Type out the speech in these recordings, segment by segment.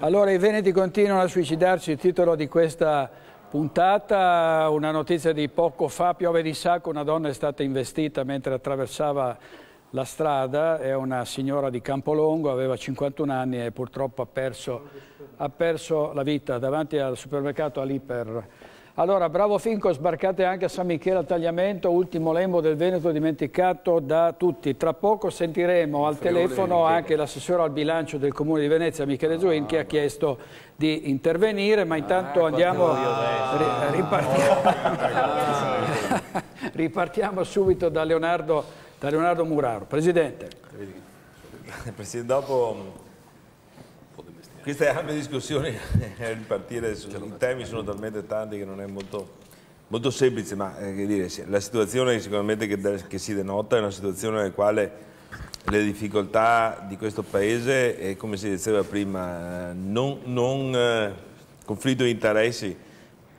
Allora i Veneti continuano a suicidarci, il titolo di questa puntata, una notizia di poco fa, piove di sacco, una donna è stata investita mentre attraversava la strada, è una signora di Campolongo, aveva 51 anni e purtroppo ha perso, ha perso la vita davanti al supermercato all'Iper. Allora, bravo Finco, sbarcate anche a San Michele al Tagliamento, ultimo lembo del Veneto dimenticato da tutti. Tra poco sentiremo al telefono anche l'assessore al bilancio del Comune di Venezia, Michele Zuin, che ha chiesto di intervenire, ma intanto ah, andiamo, ripartiamo, ripartiamo subito da Leonardo, da Leonardo Muraro. Presidente. Presidente, dopo queste ampie discussioni a ripartire, i temi sono talmente tanti che non è molto, molto semplice, ma eh, dire, la situazione sicuramente che, che, si denota è una situazione nella quale le difficoltà di questo Paese, è, come si diceva prima, non, non eh, conflitto di interessi,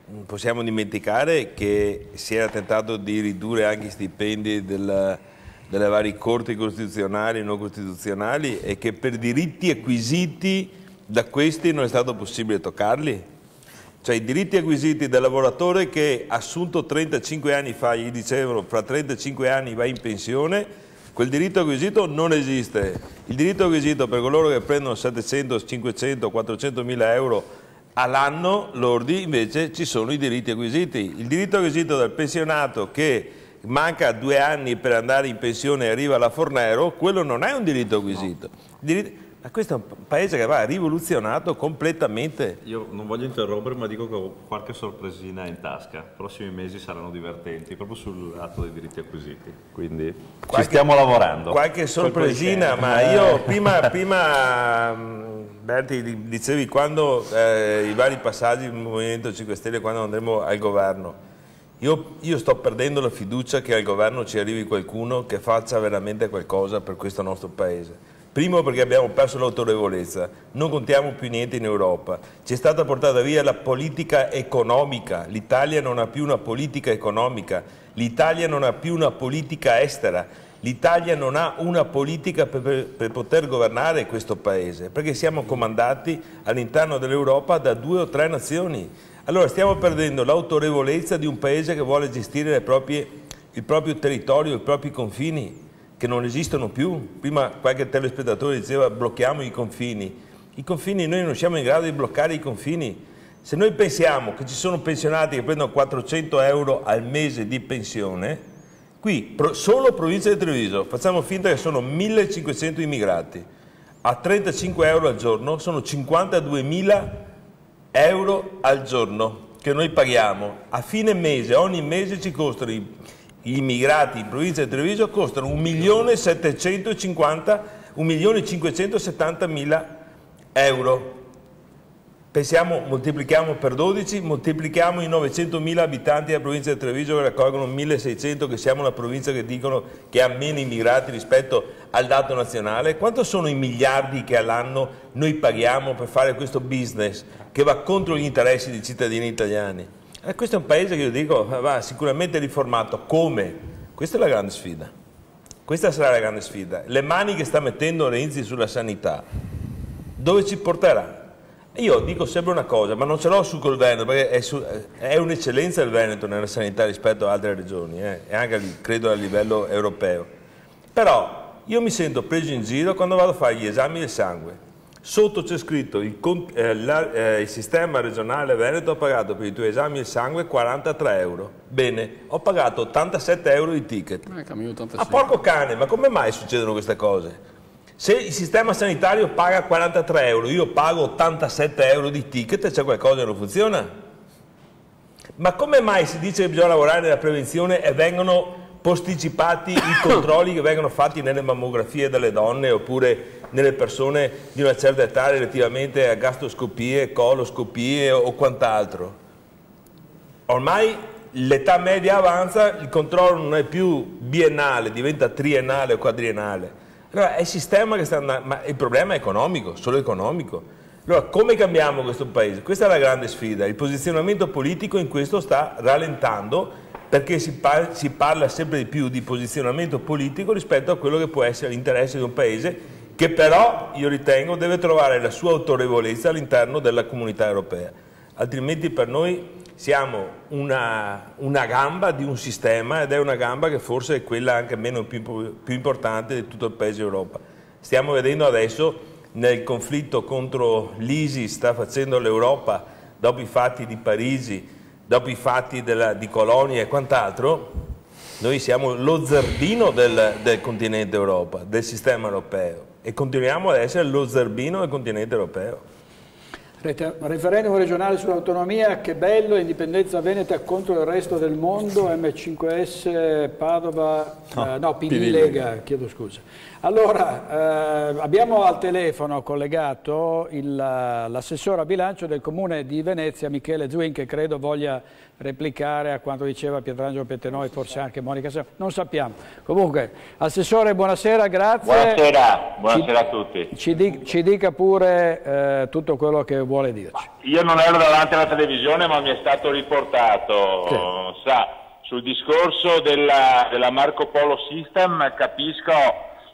non possiamo dimenticare che si era tentato di ridurre anche i stipendi della, delle varie corti costituzionali e non costituzionali e che per diritti acquisiti da questi non è stato possibile toccarli? Cioè i diritti acquisiti del lavoratore che assunto 35 anni fa, gli dicevano fra 35 anni vai in pensione, quel diritto acquisito non esiste. Il diritto acquisito per coloro che prendono 700, 500, 400 mila euro all'anno lordi invece ci sono i diritti acquisiti. Il diritto acquisito del pensionato che manca due anni per andare in pensione e arriva alla Fornero, quello non è un diritto acquisito. No. Ma questo è un paese che va rivoluzionato completamente. Io non voglio interrompere, ma dico che ho qualche sorpresina in tasca. I prossimi mesi saranno divertenti, proprio sul lato dei diritti acquisiti. Quindi qualche, ci stiamo lavorando. Qualche sorpresina, ma io prima, prima mm, Berti, dicevi quando eh, i vari passaggi del Movimento 5 Stelle, quando andremo al governo, io, io, sto perdendo la fiducia che al governo ci arrivi qualcuno che faccia veramente qualcosa per questo nostro paese. Primo perché abbiamo perso l'autorevolezza, non contiamo più niente in Europa, ci è stata portata via la politica economica, l'Italia non ha più una politica economica, l'Italia non ha più una politica estera, l'Italia non ha una politica per, per, per, poter governare questo paese, perché siamo comandati all'interno dell'Europa da due o tre nazioni. Allora stiamo perdendo l'autorevolezza di un paese che vuole gestire proprie, il proprio territorio, i propri confini che non esistono più. Prima qualche telespettatore diceva blocchiamo i confini. I confini noi non siamo in grado di bloccare i confini. Se noi pensiamo che ci sono pensionati che prendono 400 euro al mese di pensione, qui solo provincia di Treviso facciamo finta che sono 1500 immigrati, a 35 euro al giorno sono 52 mila euro al giorno che noi paghiamo. A fine mese, ogni mese ci costano gli immigrati in provincia di Treviso costano 1.570.000 mila euro. Pensiamo, moltiplichiamo per 12, moltiplichiamo i 900.000 abitanti della provincia di Treviso che raccolgono 1.600, che siamo una provincia che dicono che ha meno immigrati rispetto al dato nazionale. Quanto sono i miliardi che all'anno noi paghiamo per fare questo business che va contro gli interessi dei cittadini italiani? Eh, questo è un paese che io dico va sicuramente riformato. Come? Questa è la grande sfida. Questa sarà la grande sfida. Le mani che sta mettendo Renzi sulla sanità, dove ci porterà? Io dico sempre una cosa, ma non ce l'ho su col Veneto, perché è, è un'eccellenza il Veneto nella sanità rispetto ad altre regioni, eh, e anche credo a livello europeo. Però io mi sento preso in giro quando vado a fare gli esami del sangue Sotto c'è scritto il, eh, la, eh, il, sistema regionale Veneto ha pagato per i tuoi esami il sangue 43 euro. Bene, ho pagato 87 euro di ticket. Eh, a porco cane, ma come mai succedono queste cose? Se il sistema sanitario paga 43 euro, io pago 87 euro di ticket, c'è qualcosa che non funziona? Ma come mai si dice che bisogna lavorare nella prevenzione e vengono posticipati i controlli che vengono fatti nelle mammografie delle donne oppure nelle persone di una certa età relativamente a gastroscopie, coloscopie o quant'altro. Ormai l'età media avanza, il controllo non è più biennale, diventa triennale o quadriennale. Allora è il sistema che sta andando, ma il problema è economico, solo economico. Allora come cambiamo questo paese? Questa è la grande sfida, il posizionamento politico in questo sta rallentando perché si, par si parla sempre di più di posizionamento politico rispetto a quello che può essere l'interesse di un paese che però io ritengo deve trovare la sua autorevolezza all'interno della comunità europea, altrimenti per noi siamo una, una, gamba di un sistema ed è una gamba che forse è quella anche meno più, più importante di tutto il paese Europa. Stiamo vedendo adesso nel conflitto contro l'ISIS sta facendo l'Europa dopo i fatti di Parigi, dopo i fatti della, di Colonia e quant'altro, noi siamo lo zerbino del, del continente Europa, del sistema europeo e continuiamo ad essere lo zerbino del continente europeo. Referendum regionale sull'autonomia, che bello, indipendenza veneta contro il resto del mondo, M5S, Padova, no, eh, no PD Lega, chiedo scusa. Allora, eh, abbiamo al telefono collegato l'assessore a bilancio del Comune di Venezia, Michele Zuin, che credo voglia replicare a quanto diceva Pietrangelo Pettenoi, forse anche Monica Serra, non sappiamo. Comunque, Assessore, buonasera, grazie. Buonasera, buonasera ci, a tutti. Ci, di, ci dica pure eh, tutto quello che vuole dirci. Io non ero davanti alla televisione, ma mi è stato riportato, sì. sa, sul discorso della, della Marco Polo System capisco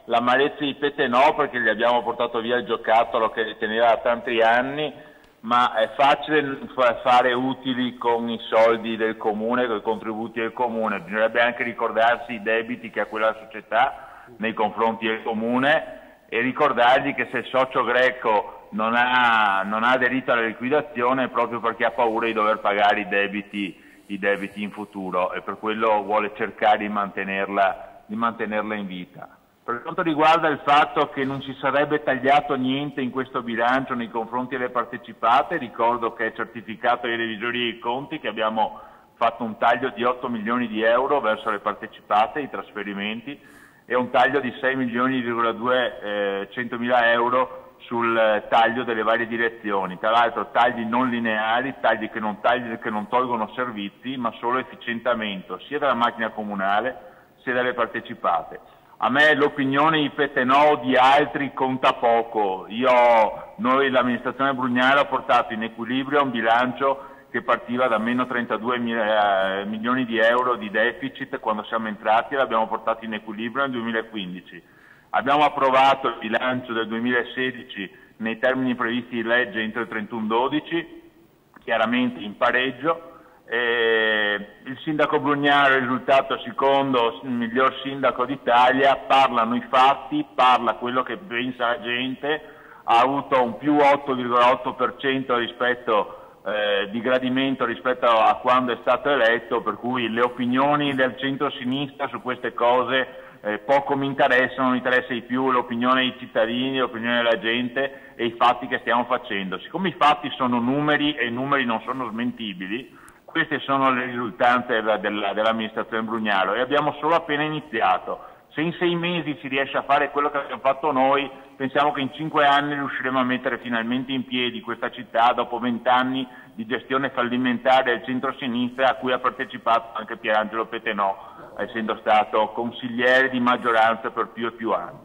l'amarezza di Petenò perché gli abbiamo portato via il giocattolo che teneva da tanti anni, ma è facile fare utili con i soldi del comune, con i contributi del comune, bisognerebbe anche ricordarsi i debiti che ha quella società nei confronti del comune e ricordargli che se il socio greco non ha, non ha aderito alla liquidazione è proprio perché ha paura di dover pagare i debiti, i debiti in futuro e per quello vuole cercare di mantenerla, di mantenerla in vita. Per quanto riguarda il fatto che non ci sarebbe tagliato niente in questo bilancio nei confronti delle partecipate, ricordo che è certificato ai revisori dei conti che abbiamo fatto un taglio di 8 milioni di euro verso le partecipate, i trasferimenti, e un taglio di 6 milioni eh, 100 mila euro sul taglio delle varie direzioni. Tra l'altro tagli non lineari, tagli che non, tagli che non tolgono servizi, ma solo efficientamento sia della macchina comunale sia delle partecipate. A me l'opinione di Petenò o di altri conta poco. Io, noi l'amministrazione Brugnale ha portato in equilibrio un bilancio che partiva da meno 32 eh, milioni di euro di deficit quando siamo entrati e l'abbiamo portato in equilibrio nel 2015. Abbiamo approvato il bilancio del 2016 nei termini previsti di legge entro il 31-12, chiaramente in pareggio, eh, il sindaco Brugnaro è risultato secondo il miglior sindaco d'Italia, parlano i fatti, parla quello che pensa la gente, ha avuto un più 8,8% rispetto, eh, di gradimento rispetto a quando è stato eletto, per cui le opinioni del centro-sinistra su queste cose eh, poco mi interessano, mi interessa di più l'opinione dei cittadini, l'opinione della gente e i fatti che stiamo facendo. Siccome i fatti sono numeri e i numeri non sono smentibili, queste sono le risultanze della, della, dell'amministrazione Brugnaro e abbiamo solo appena iniziato. Se in sei mesi si riesce a fare quello che abbiamo fatto noi, pensiamo che in cinque anni riusciremo a mettere finalmente in piedi questa città dopo vent'anni di gestione fallimentare del centro-sinistra a cui ha partecipato anche Pierangelo Petenò, essendo stato consigliere di maggioranza per più e più anni.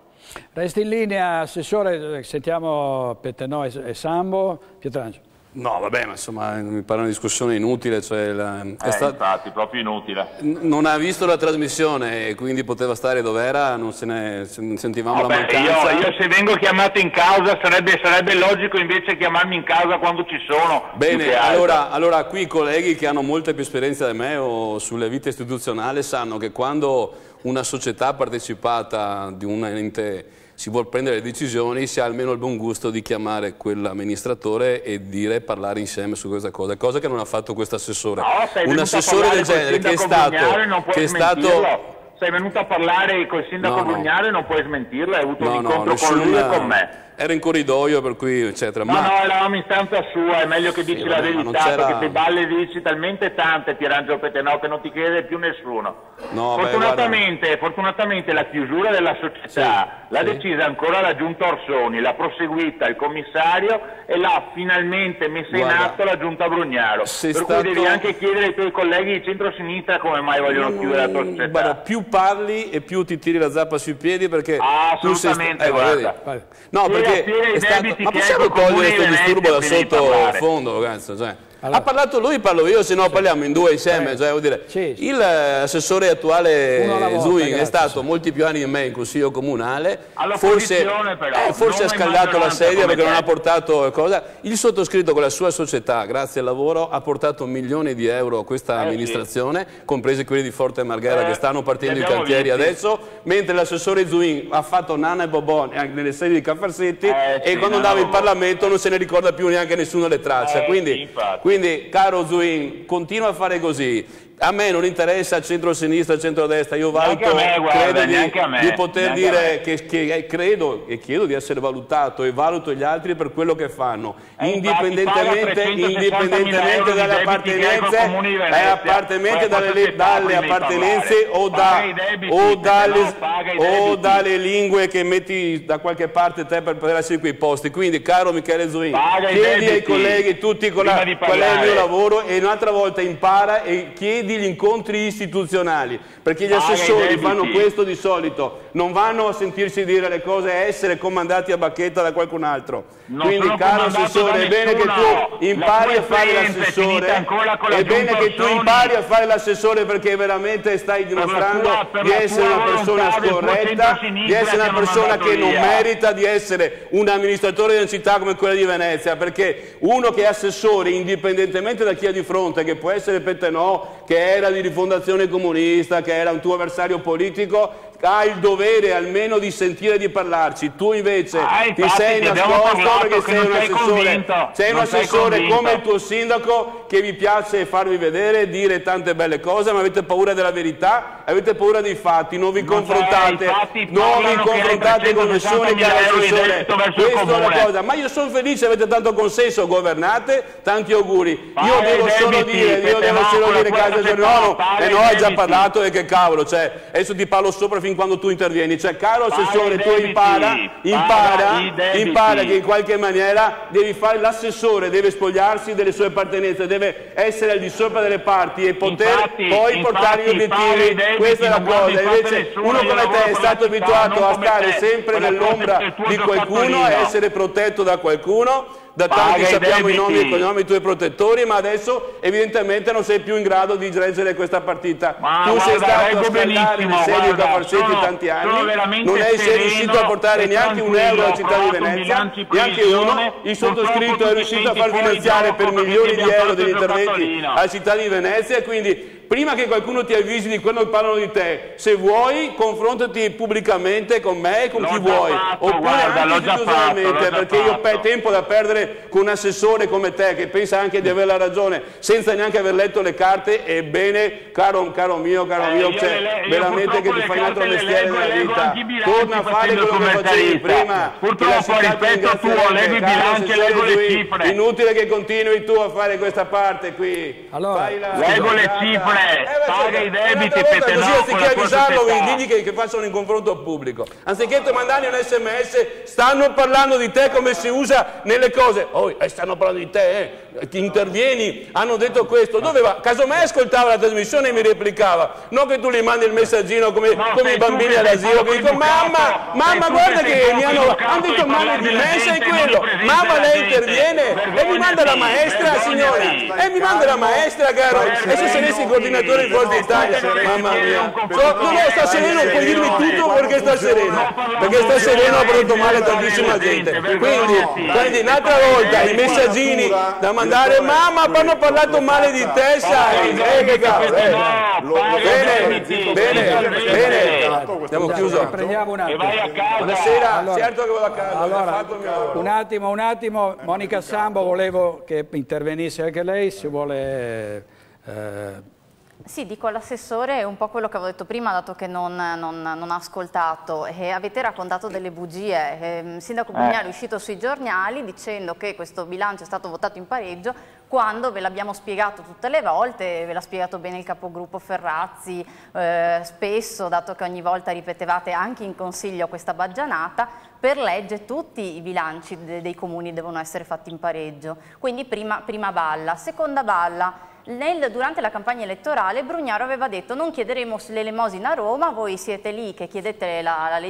Resti in linea, Assessore, sentiamo Petenò e Sambo. Pietrangelo. No, vabbè, ma insomma mi pare una discussione inutile. Cioè la, eh, stato, infatti, proprio inutile. Non ha visto la trasmissione e quindi poteva stare dove era, non se ne sentivamo vabbè, la mancanza. Io, io, se vengo chiamato in causa sarebbe, sarebbe, logico invece chiamarmi in causa quando ci sono. Bene, allora, allora qui i colleghi che hanno molta più esperienza di me o sulle vite istituzionali sanno che quando una società partecipata di un ente si vuole prendere le decisioni, si ha almeno il buon gusto di chiamare quell'amministratore e dire parlare insieme su questa cosa, cosa che non ha fatto questo assessore. No, un assessore del genere che è stato... Che è stato sei venuto a parlare col sindaco no, Brugnale e non puoi smentirlo, hai avuto no, un incontro no, con lui e con me era in corridoio per cui eccetera. No, ma... no, eravamo in stanza sua, è meglio che dici sì, la verità, perché se balle dici talmente tante Pierangelo Petenò che non ti crede più nessuno. No, fortunatamente, beh, fortunatamente, la chiusura della società sì, l'ha sì. decisa ancora la giunta Orsoni, l'ha proseguita il commissario e l'ha finalmente messa guarda, in atto la giunta Brugnaro. Per stato... cui devi anche chiedere ai tuoi colleghi di centro-sinistra come mai vogliono mm, chiudere la tua società. Guarda, più parli e più ti tiri la zappa sui piedi perché... Ah, assolutamente, sei... eh, No, perché è. Ma possiamo togliere questo disturbo da sotto fondo, ragazzi? Cioè, Allora. Ha parlato lui, parlo io, se no sì. parliamo in due insieme. Eh. Cioè, dire, sì, sì. Il assessore attuale Zuing è stato molti più anni di me in consiglio comunale. Forse, però, eh, forse ha scaldato la sedia perché non ha portato cosa. Il sottoscritto con la sua società, grazie al lavoro, ha portato milioni di euro a questa eh, amministrazione, compresi quelli di Forte Marghera che eh, stanno partendo i cantieri visti. adesso, mentre l'assessore Zuing ha fatto Nana e Bobon nelle sedi di Caffarsetti eh, e quando andava in Parlamento non se ne ricorda più neanche nessuno le tracce. quindi, quindi, caro Zuin, continua a fare così. A me non interessa centro-sinistra, centro-destra, io valuto, me, guarda, credo di, di, poter dire che, che, credo e chiedo di essere valutato e valuto gli altri per quello che fanno, e indipendentemente, indipendentemente dalle appartenenze, eh, appartenentemente dalle, dalle appartenenze o, da, o, dalle, o dalle lingue che metti da qualche parte te per poter essere in quei posti. Quindi, caro Michele Zuin, chiedi ai colleghi tutti qual è il mio lavoro e un'altra volta impara e chiedi gli incontri istituzionali, perché gli assessori fanno questo di solito, non vanno a sentirsi dire le cose e essere comandati a bacchetta da qualcun altro. Non Quindi caro assessore, è bene che tu impari a fare l'assessore, è bene che tu impari a fare l'assessore perché veramente stai dimostrando tua, di essere una persona scorretta, di essere una persona che non merita di essere un amministratore di una città come quella di Venezia, perché uno che è assessore, indipendentemente da chi ha di fronte, che può essere Pettenò, che era di rifondazione comunista, che era un tuo avversario politico, ha il dovere almeno di sentire di parlarci, tu invece ah, ti sei nascosto perché sei un assessore, sei un assessore come il tuo sindaco che vi piace farvi vedere, dire tante belle cose, ma avete paura della verità, avete paura dei fatti, non vi non confrontate, non vi confrontate con nessuno che è l'assessore, questa è la cosa, ma io sono felice, avete tanto consenso, governate, tanti auguri, io devo solo dire, io devo solo dire casa Giornolo, e no, hai già parlato e che cavolo, cioè, adesso ti parlo sopra fin quando tu intervieni. Cioè, caro assessore, tu impara, impara, impara che in qualche maniera devi fare l'assessore, deve spogliarsi delle sue appartenenze, deve essere al di sopra delle parti e poter infatti, poi infatti, portare gli obiettivi. Questa è la cosa. Invece uno come te è stato abituato a stare sempre nell'ombra di qualcuno, a essere protetto da qualcuno da tanti sappiamo i nomi e cognomi dei tuoi protettori, ma adesso evidentemente non sei più in grado di reggere questa partita. Ma tu sei stato a scaldare le sedie da Farsetti tanti anni, non sei riuscito a portare neanche un euro alla città di Venezia, neanche uno, il sottoscritto è riuscito a far finanziare per milioni di euro degli interventi alla città di Venezia e quindi prima che qualcuno ti avvisi di quello che parlano di te, se vuoi confrontati pubblicamente con me e con chi vuoi, fatto, oppure guarda, anche istituzionalmente, perché fatto. io ho tempo da perdere con un assessore come te che pensa anche di avere la ragione senza neanche aver letto le carte, ebbene, caro, caro mio, caro eh, mio, cioè, le, veramente che ti fai un altro mestiere nella vita, torna a fare quello che facevi prima, purtroppo rispetto tuo, leggo i bilanci e leggo le cifre. Inutile che continui tu a fare questa parte qui. Allora, leggo le cifre eh, paga i debiti per così anziché avvisarlo digli che, che facciano un confronto pubblico. Anziché te mandargli un sms stanno parlando di te come si usa nelle cose. Oh, eh, stanno parlando di te eh intervieni, hanno detto questo, dove va? Casomai ascoltava la trasmissione e mi replicava, non che tu gli mandi il messaggino come, no, come i bambini all'asilo che dicono mamma, mamma guarda che mi hanno, hanno detto mamma di me sei quello, mamma lei interviene e mi manda la maestra signori, e mi manda la maestra caro, e se saresti coordinatore di Forza Italia, mamma mia, so, no no sta sereno, puoi dirmi tutto perché sta sereno, perché sta sereno ha prodotto male tantissima gente, quindi, quindi un'altra volta i messaggini da mandare mamma hanno parlato male di te sai. eh, eh. bene bene bene. abbiamo chiuso. prendiamo un attimo. Buonasera certo che vado a casa. Allora, un attimo un attimo. Monica Sambo volevo che intervenisse anche lei se vuole eh, sì, dico all'assessore un po' quello che avevo detto prima, dato che non, non, non ha ascoltato. E avete raccontato delle bugie. Eh, il sindaco Bugnali è uscito sui giornali dicendo che questo bilancio è stato votato in pareggio quando ve l'abbiamo spiegato tutte le volte, ve l'ha spiegato bene il capogruppo Ferrazzi, eh, spesso, dato che ogni volta ripetevate anche in consiglio questa baggianata, per legge tutti i bilanci de dei comuni devono essere fatti in pareggio. Quindi prima, prima balla. Seconda balla, Nel, durante la campagna elettorale Brugnaro aveva detto non chiederemo l'elemosina a Roma, voi siete lì che chiedete la, la,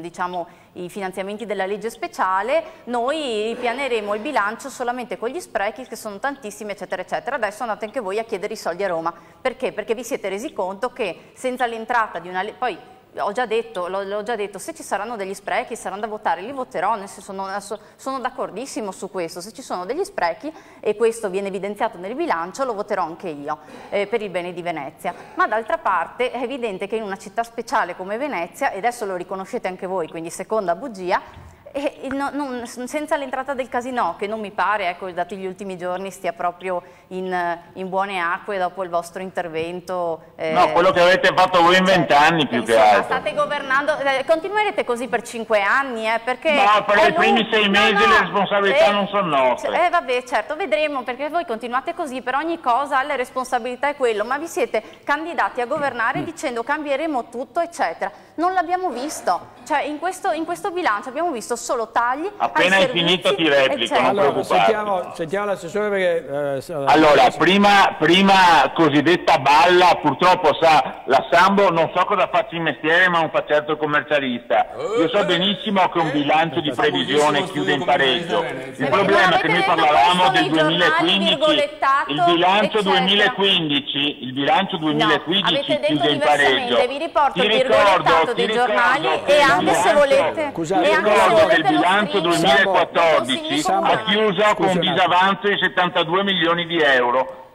diciamo, i finanziamenti della legge speciale, noi ripianeremo il bilancio solamente con gli sprechi che sono tantissimi eccetera eccetera, adesso andate anche voi a chiedere i soldi a Roma, perché? Perché vi siete resi conto che senza l'entrata di una legge, poi ho già detto, l'ho già detto, se ci saranno degli sprechi saranno da votare, li voterò, non, sono d'accordissimo su questo, se ci sono degli sprechi e questo viene evidenziato nel bilancio lo voterò anche io eh, per il bene di Venezia, ma d'altra parte è evidente che in una città speciale come Venezia, e adesso lo riconoscete anche voi, quindi seconda bugia, e no, non, senza l'entrata del casino, che non mi pare, ecco, dati gli ultimi giorni, stia proprio in, in buone acque dopo il vostro intervento. Eh, no, quello che avete fatto voi in cioè, vent'anni più insomma, che altro. state governando, eh, continuerete così per cinque anni, eh, perché... No, per i primi sei mesi no, no, le responsabilità eh, non sono nostre. Eh, vabbè, certo, vedremo, perché voi continuate così, per ogni cosa la responsabilità è quello, ma vi siete candidati a governare mm. dicendo cambieremo tutto, eccetera. Non l'abbiamo visto, cioè in questo, in questo bilancio abbiamo visto solo tagli appena hai finito ti replico non allora, sentiamo, sentiamo l'assessore perché eh, allora prima, prima, cosiddetta balla purtroppo sa la Sambo non so cosa faccia in mestiere ma non fa certo il commercialista. Io so benissimo che un bilancio di previsione chiude in pareggio. il problema è che noi parlavamo del 2015 il bilancio 2015 il bilancio 2015 chiude in pareggio. Vi riporto il virgolettato dei giornali e anche se volete e anche se volete del bilancio 2014 ha chiuso con disavanzo di 72 milioni di euro,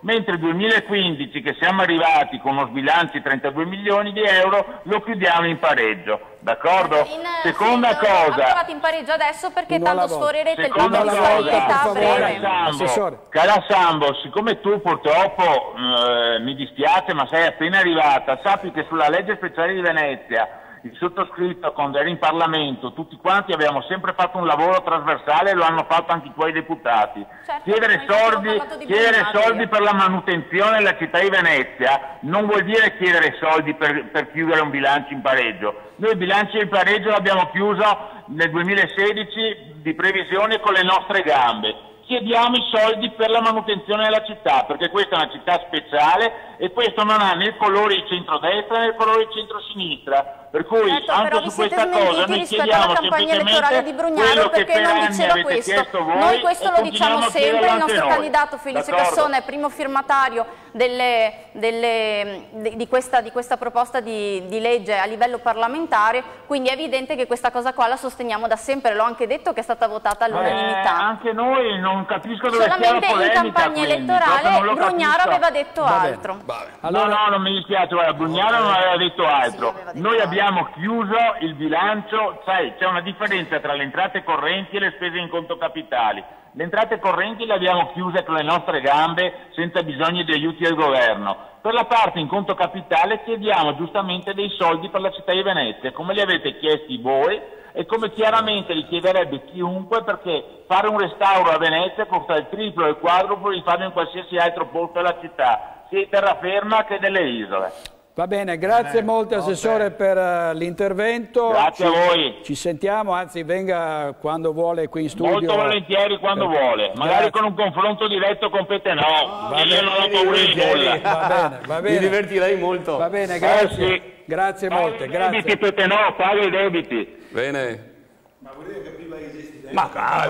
mentre il 2015 che siamo arrivati con uno sbilancio di 32 milioni di euro lo chiudiamo in pareggio. D'accordo? Seconda sì, cosa. trovato in pareggio adesso perché tanto sforerete il taglio di stabilità a breve. Sambo, cara Sambo, siccome tu purtroppo eh, mi dispiace ma sei appena arrivata, sappi che sulla legge speciale di Venezia il sottoscritto quando era in Parlamento, tutti quanti abbiamo sempre fatto un lavoro trasversale e lo hanno fatto anche i tuoi deputati. Certo, chiedere soldi, chiedere soldi per la manutenzione della città di Venezia non vuol dire chiedere soldi per, per chiudere un bilancio in pareggio. Noi il bilancio in pareggio l'abbiamo chiuso nel 2016 di previsione con le nostre gambe chiediamo i soldi per la manutenzione della città, perché questa è una città speciale e questo non ha né il colore di centrodestra né il colore di centrosinistra. Per cui certo, anche su questa cosa noi chiediamo semplicemente di Brugnaro perché non diceva questo. Noi questo lo diciamo sempre, il nostro noi. candidato Felice Cassone è primo firmatario delle, delle, di, questa, di, questa, proposta di, di, legge a livello parlamentare, quindi è evidente che questa cosa qua la sosteniamo da sempre, l'ho anche detto che è stata votata all'unanimità. Eh, anche noi non capisco dove Solamente in campagna elettorale Brugnaro aveva detto altro. Allora... No, no, non mi dispiace, guarda, Brugnaro non aveva detto altro. Noi abbiamo chiuso il bilancio, sai, c'è una differenza tra le entrate correnti e le spese in conto capitali. Le entrate correnti le abbiamo chiuse con le nostre gambe senza bisogno di aiuti del governo. Per la parte in conto capitale chiediamo giustamente dei soldi per la città di Venezia, come li avete chiesti voi e come chiaramente li chiederebbe chiunque perché fare un restauro a Venezia costa il triplo e il quadruplo di farlo in qualsiasi altro posto della città, sia terraferma che nelle isole. Va bene, grazie molte Assessore per uh, l'intervento. Grazie ci, a voi. Ci sentiamo, anzi venga quando vuole qui in studio. Molto volentieri quando per... vuole, magari grazie. con un confronto diretto con Petenò, oh, va io non ho paura di nulla. Va bene, va bene. Mi divertirei molto. Va bene, grazie. Eh, sì. Grazie paga molte, grazie. debiti Petenò, paga i debiti. Bene. Ma voleva capire esiste. Ma, ah,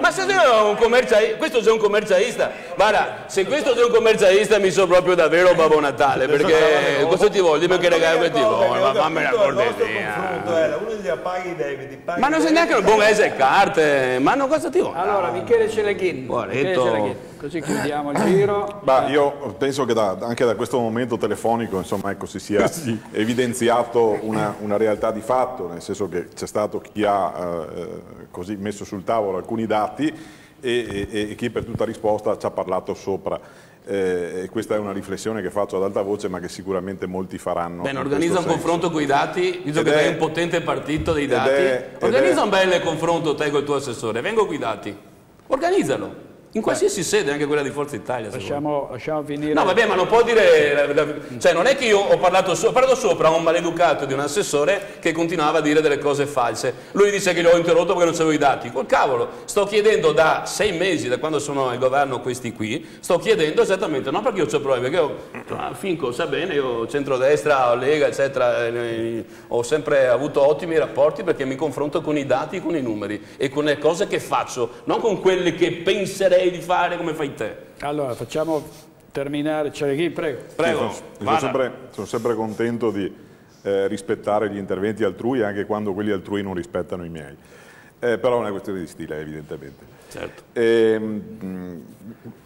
ma se un commercialista, questo sei un commercialista, guarda, se questo sei un commercialista mi so proprio davvero Babbo Natale, perché cosa ti vuole? Dimmi che regalo che ti vuole, ma fammi una cortesia. Uno gli appaghi i debiti, ma non sei neanche un buon essere carte, ma non cosa ti vuole? Allora, Michele Celeghin. Buonetto. Così chiudiamo il giro. Bah, io penso che da, anche da questo momento telefonico insomma, ecco, si sia sì. evidenziato una, una, realtà di fatto, nel senso che c'è stato chi ha eh, così messo sul tavolo alcuni dati e, e, e chi per tutta risposta ci ha parlato sopra. Eh, questa è una riflessione che faccio ad alta voce ma che sicuramente molti faranno. Bene, organizza un senso. confronto con i dati, visto ed che è, sei un potente partito dei dati. È, organizza è, un bel confronto te con il tuo assessore, vengo con i dati, organizzalo. In qualsiasi sede, anche quella di Forza Italia. Lasciamo, lasciamo, finire. No, vabbè, ma non può dire. Cioè, non è che io ho parlato, so, ho parlato sopra a un maleducato di un assessore che continuava a dire delle cose false. Lui dice che gli ho interrotto perché non c'avevo i dati. Col cavolo, sto chiedendo da sei mesi, da quando sono al governo questi qui, sto chiedendo esattamente, non perché io ho problemi, perché io, Finco sa bene, io centrodestra, Lega, eccetera, eh, ho sempre avuto ottimi rapporti perché mi confronto con i dati, con i numeri e con le cose che faccio, non con quelle che penserei direi di fare come fai te. Allora, facciamo terminare. Cereghi, prego. Prego. Sì, sono, sono, sempre, sono, sempre, contento di eh, rispettare gli interventi altrui anche quando quelli altrui non rispettano i miei. Eh, però è una questione di stile, evidentemente. Certo. Eh, mh,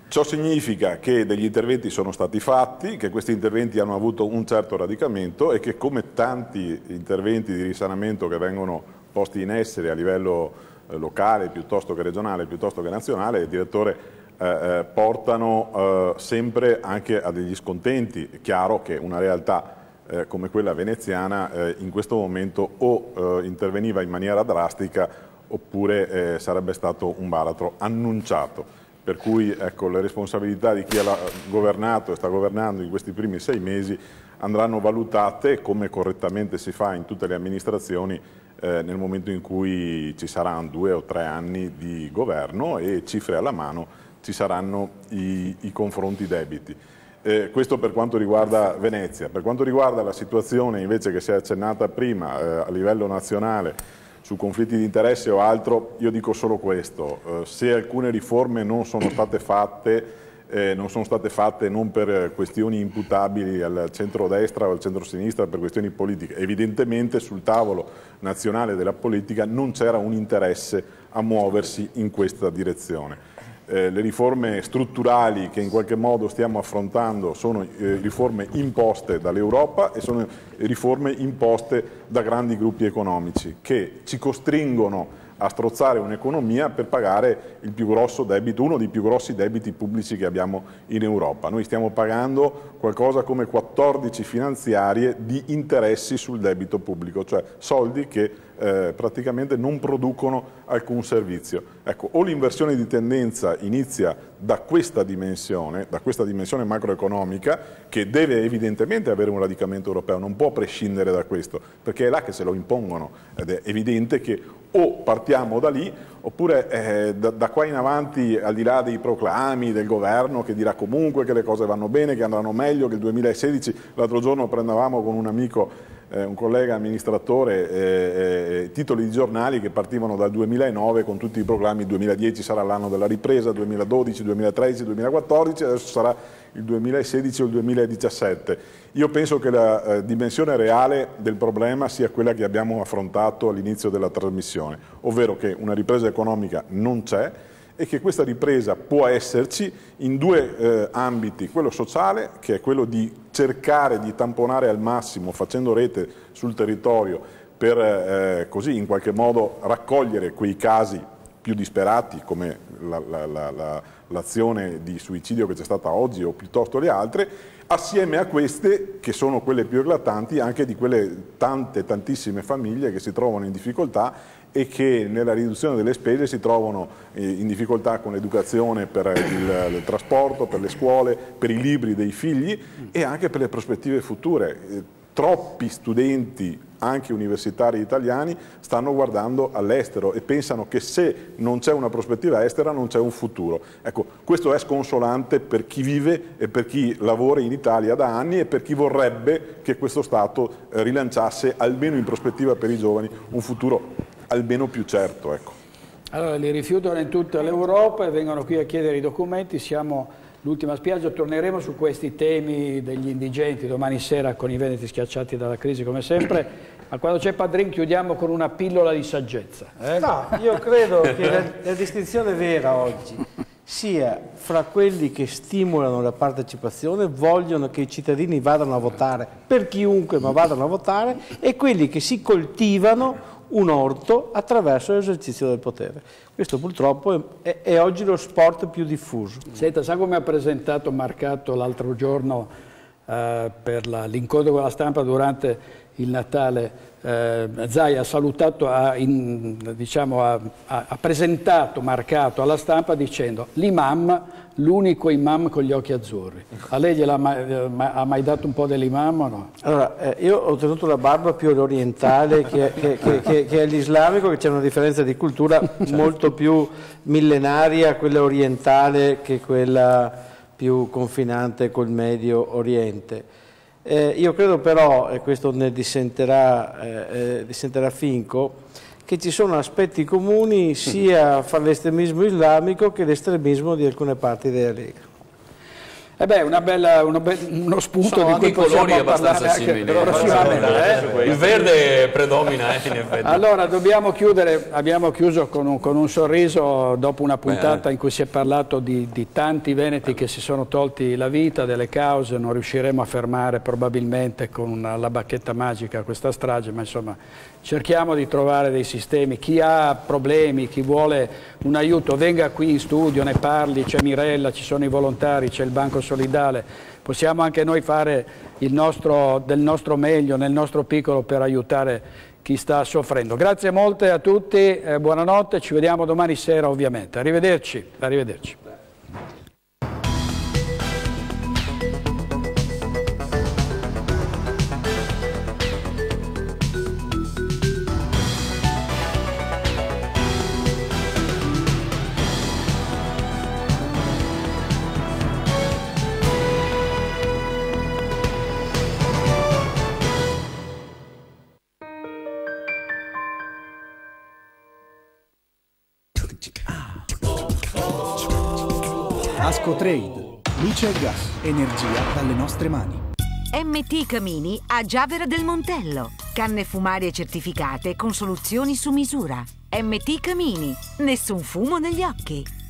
ciò significa che degli interventi sono stati fatti, che questi interventi hanno avuto un certo radicamento e che come tanti interventi di risanamento che vengono posti in essere a livello locale piuttosto che regionale, piuttosto che nazionale, il direttore eh, eh, portano eh, sempre anche a degli scontenti. È chiaro che una realtà eh, come quella veneziana eh, in questo momento o interveniva in maniera drastica oppure sarebbe stato un baratro annunciato. Per cui ecco, le responsabilità di chi ha governato e sta governando in questi primi sei mesi andranno valutate come correttamente si fa in tutte le amministrazioni eh, nel momento in cui ci saranno due o tre anni di governo e cifre alla mano ci saranno i, i confronti debiti. Eh, questo per quanto riguarda Venezia. Per quanto riguarda la situazione invece che si è accennata prima eh, a livello nazionale su conflitti di interesse o altro, io dico solo questo, eh, se alcune riforme non sono state fatte eh, non sono state fatte non per questioni imputabili al centro-destra o al centro-sinistra, per questioni politiche. Evidentemente sul tavolo nazionale della politica non c'era un interesse a muoversi in questa direzione. Eh, le riforme strutturali che in qualche modo stiamo affrontando sono eh, riforme imposte dall'Europa e sono riforme imposte da grandi gruppi economici che ci costringono a strozzare un'economia per pagare il più grosso debito, uno dei più grossi debiti pubblici che abbiamo in Europa. Noi stiamo pagando qualcosa come 14 finanziarie di interessi sul debito pubblico, cioè soldi che eh, praticamente non producono alcun servizio. Ecco, o l'inversione di tendenza inizia da questa dimensione, da questa dimensione macroeconomica, che deve evidentemente avere un radicamento europeo, non può prescindere da questo, perché è là che se lo impongono ed è evidente che o partiamo da lì oppure eh, da, da, qua in avanti al di là dei proclami del governo che dirà comunque che le cose vanno bene, che andranno meglio, che il 2016 l'altro giorno prendevamo con un amico eh, un collega amministratore, eh, eh, titoli di giornali che partivano dal 2009 con tutti i proclami, 2010 sarà l'anno della ripresa, 2012, 2013, 2014, adesso sarà il 2016 o il 2017. Io penso che la eh, dimensione reale del problema sia quella che abbiamo affrontato all'inizio della trasmissione, ovvero che una ripresa economica non c'è, e che questa ripresa può esserci in due eh, ambiti, quello sociale che è quello di cercare di tamponare al massimo facendo rete sul territorio per eh, così in qualche modo raccogliere quei casi più disperati come l'azione la, la, di suicidio che c'è stata oggi o piuttosto le altre, assieme a queste che sono quelle più eclatanti anche di quelle tante tantissime famiglie che si trovano in difficoltà e che nella riduzione delle spese si trovano eh, in difficoltà con l'educazione per il, il, trasporto, per le scuole, per i libri dei figli e anche per le prospettive future. Troppi studenti, anche universitari italiani, stanno guardando all'estero e pensano che se non c'è una prospettiva estera non c'è un futuro. Ecco, questo è sconsolante per chi vive e per chi lavora in Italia da anni e per chi vorrebbe che questo Stato eh, rilanciasse, almeno in prospettiva per i giovani, un futuro almeno più certo. Ecco. Allora li rifiutano in tutta l'Europa e vengono qui a chiedere i documenti, siamo l'ultima spiaggia, torneremo su questi temi degli indigenti domani sera con i veneti schiacciati dalla crisi come sempre, ma quando c'è Padrin chiudiamo con una pillola di saggezza. Eh? No, io credo che la, la distinzione vera oggi sia fra quelli che stimolano la partecipazione, vogliono che i cittadini vadano a votare per chiunque ma vadano a votare e quelli che si coltivano un orto attraverso l'esercizio del potere. Questo purtroppo è, è, oggi lo sport più diffuso. Senta, sa come ha presentato Marcato l'altro giorno eh, per l'incontro con la stampa durante il Natale eh, Zai ha salutato, ha, in, diciamo, ha, ha, presentato, marcato alla stampa dicendo l'imam, l'unico imam con gli occhi azzurri. A lei gliel'ha mai, eh, ha mai dato un po' dell'imam o no? Allora, eh, io ho tenuto la barba più orientale che, che, che, che, è l'islamico, che c'è una differenza di cultura certo. molto più millenaria, quella orientale, che quella più confinante col Medio Oriente. Eh, io credo però, e questo ne dissenterà, eh, eh, dissenterà Finco, che ci sono aspetti comuni sia fra l'estremismo islamico che l'estremismo di alcune parti della Lega. Eh beh, una bella, uno, be uno spunto Sono di cui possiamo parlare simili. Eh? Il verde predomina, eh, in effetti. Allora, dobbiamo chiudere, abbiamo chiuso con un, con un sorriso dopo una puntata beh. in cui si è parlato di, di, tanti veneti che si sono tolti la vita, delle cause, non riusciremo a fermare probabilmente con una, la bacchetta magica questa strage, ma insomma cerchiamo di trovare dei sistemi. Chi ha problemi, chi vuole un aiuto, venga qui in studio, ne parli, c'è Mirella, ci sono i volontari, c'è il Banco Solidale. Possiamo anche noi fare nostro, del nostro meglio, nel nostro piccolo, per aiutare chi sta soffrendo. Grazie molte a tutti, eh, buonanotte, ci vediamo domani sera ovviamente. Arrivederci. Arrivederci. Energia dalle nostre mani. MT Camini a Giavera del Montello. Canne fumarie certificate con soluzioni su misura. MT Camini. Nessun fumo negli occhi.